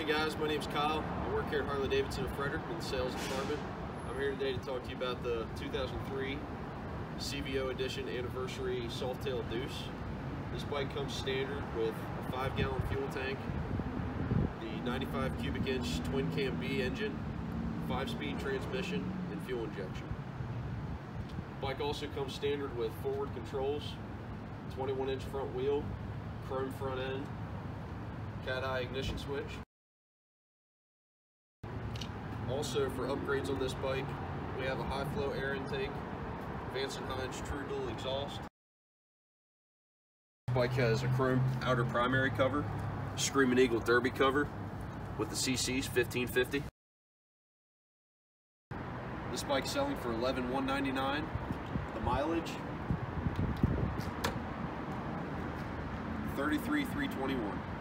Hey guys, my name is Kyle. I work here at Harley Davidson of Frederick in the sales department. I'm here today to talk to you about the 2003 CVO Edition Anniversary Softail Deuce. This bike comes standard with a 5 gallon fuel tank, the 95 cubic inch twin cam B engine, 5 speed transmission, and fuel injection. The bike also comes standard with forward controls, 21 inch front wheel, chrome front end, cat eye ignition switch. Also for upgrades on this bike, we have a high flow air intake, Vance & Hines True Dual exhaust. This bike has a chrome outer primary cover, Screaming Eagle Derby cover with the CCs 1550. This bike's selling for 11199 The mileage 33,321.